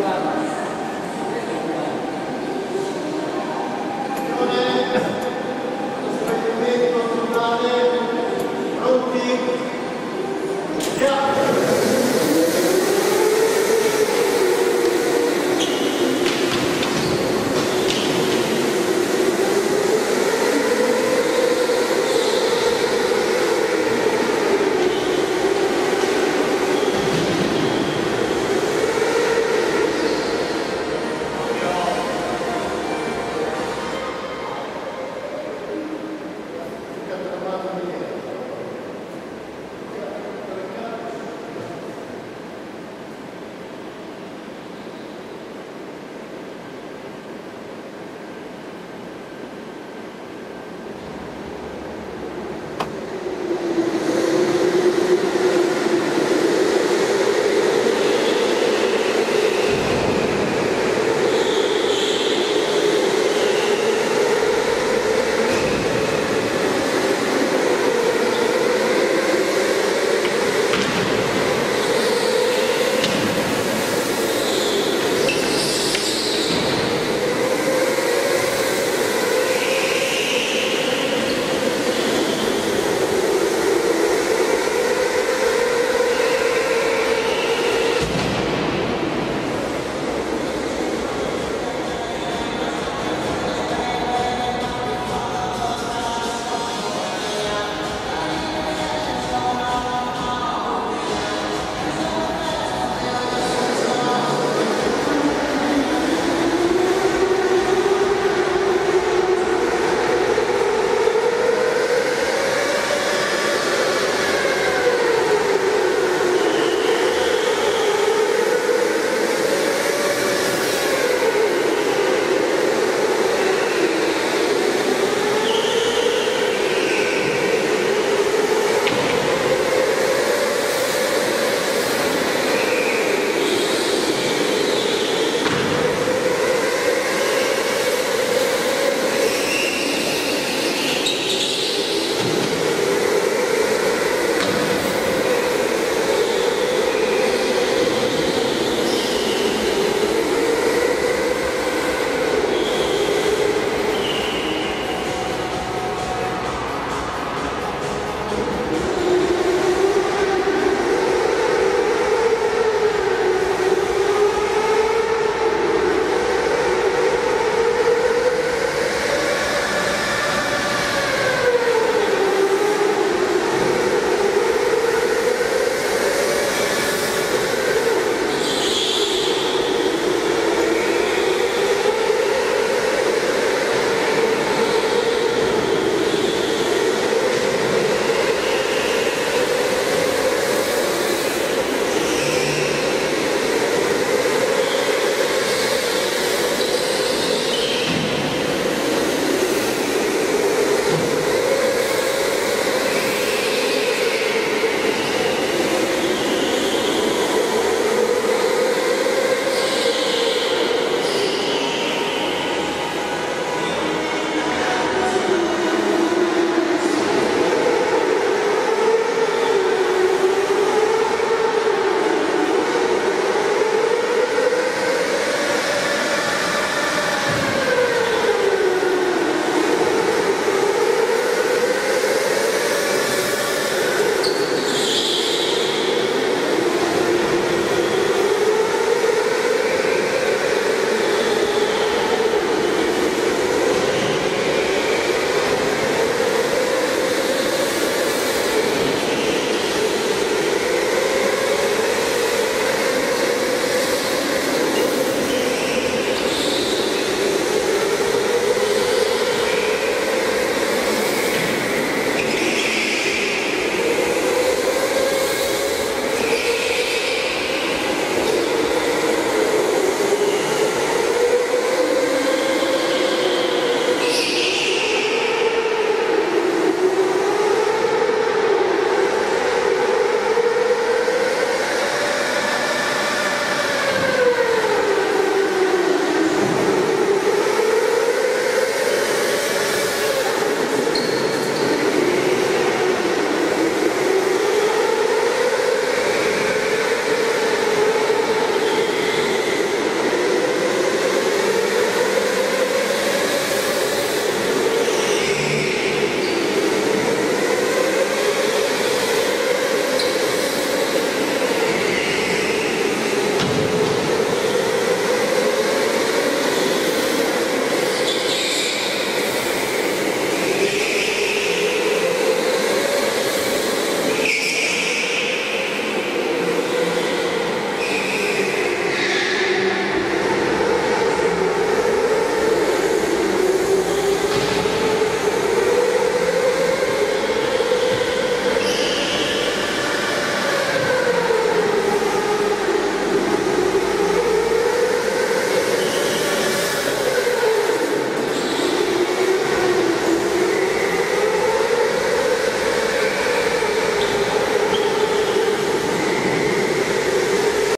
Wow.